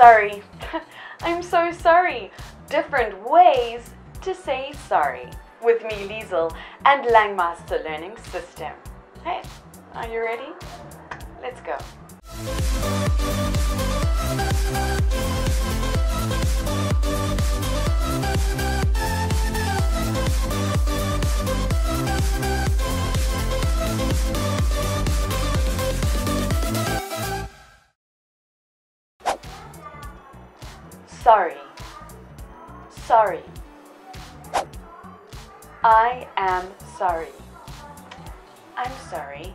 Sorry. I'm so sorry. Different ways to say sorry. With me, Liesel, and Langmaster Learning System. Hey, are you ready? Let's go. Sorry. Sorry. I am sorry. I'm sorry.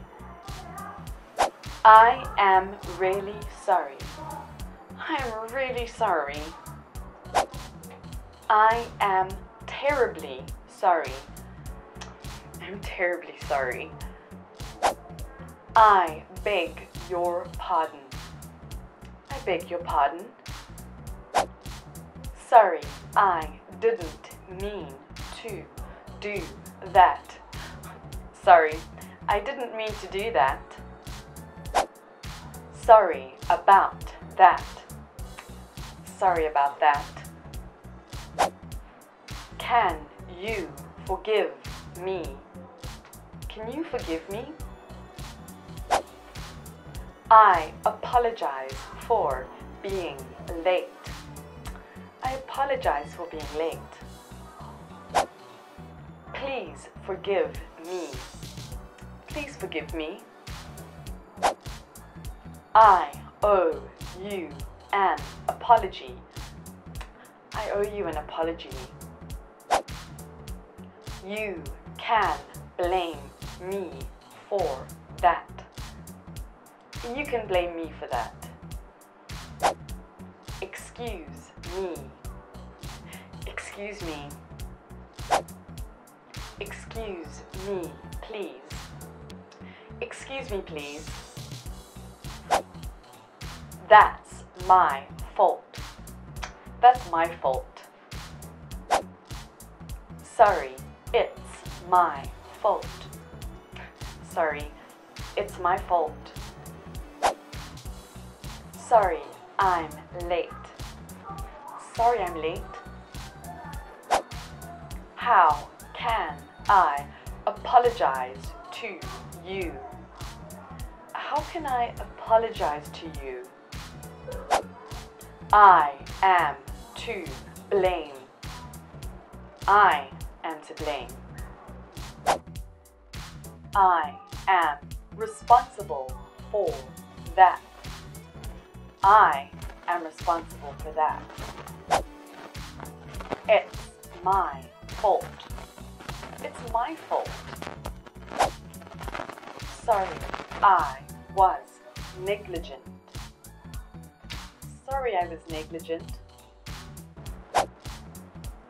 I am really sorry. I'm really sorry. I am terribly sorry. I'm terribly sorry. I beg your pardon. I beg your pardon. Sorry, I didn't mean to do that. Sorry, I didn't mean to do that. Sorry about that. Sorry about that. Can you forgive me? Can you forgive me? I apologize for being late. Apologize for being late. Please forgive me. Please forgive me. I owe you an apology. I owe you an apology. You can blame me for that. You can blame me for that. Excuse me. Excuse me. Excuse me, please. Excuse me, please. That's my fault. That's my fault. Sorry, it's my fault. Sorry, it's my fault. Sorry, I'm late. Sorry, I'm late. How can I apologize to you? How can I apologize to you? I am to blame. I am to blame. I am responsible for that. I am responsible for that. It's my fault. It's my fault. Sorry, I was negligent. Sorry, I was negligent.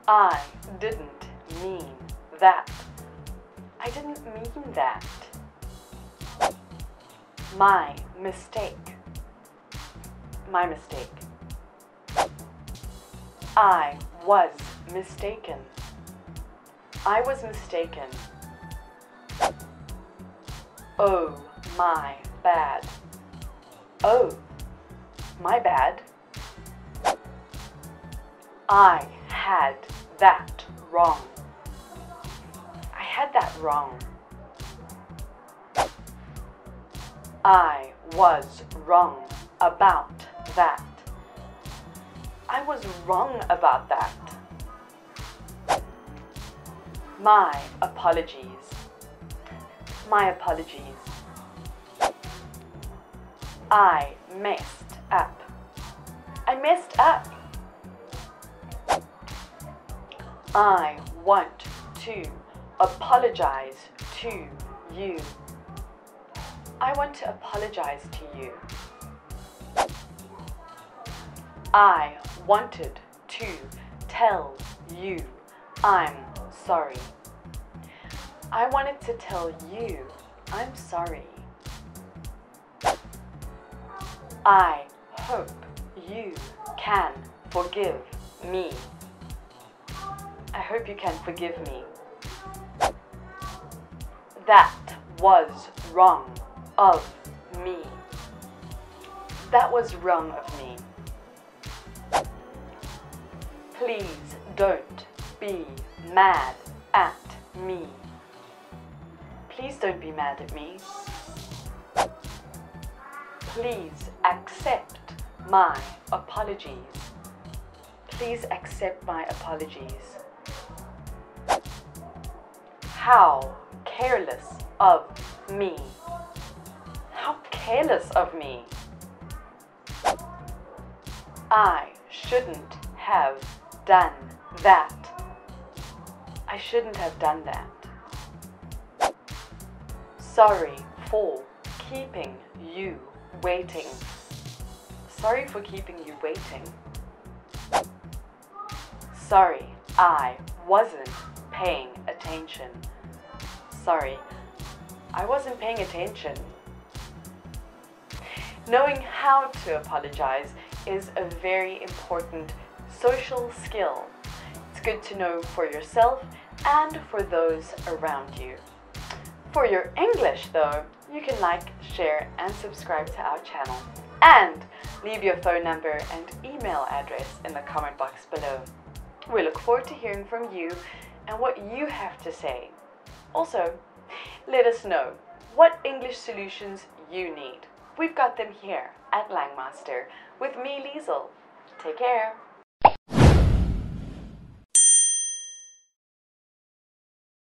I didn't mean that. I didn't mean that. My mistake. My mistake. I was mistaken. I was mistaken. Oh, my bad. Oh, my bad. I had that wrong. I had that wrong. I was wrong about that. I was wrong about that. My apologies. My apologies. I messed up. I messed up. I want to apologize to you. I want to apologize to you. I wanted to tell you I'm sorry. I wanted to tell you I'm sorry. I hope you can forgive me. I hope you can forgive me. That was wrong of me. That was wrong of me. Please don't be mad at me. Please don't be mad at me. Please accept my apologies. Please accept my apologies. How careless of me. How careless of me. I shouldn't have done that. I shouldn't have done that. Sorry for keeping you waiting. Sorry for keeping you waiting. Sorry, I wasn't paying attention. Sorry, I wasn't paying attention. Knowing how to apologize is a very important social skill. It's good to know for yourself and for those around you. For your English though, you can like, share and subscribe to our channel. And leave your phone number and email address in the comment box below. We look forward to hearing from you and what you have to say. Also, let us know what English solutions you need. We've got them here at Langmaster with me, Liesel. Take care.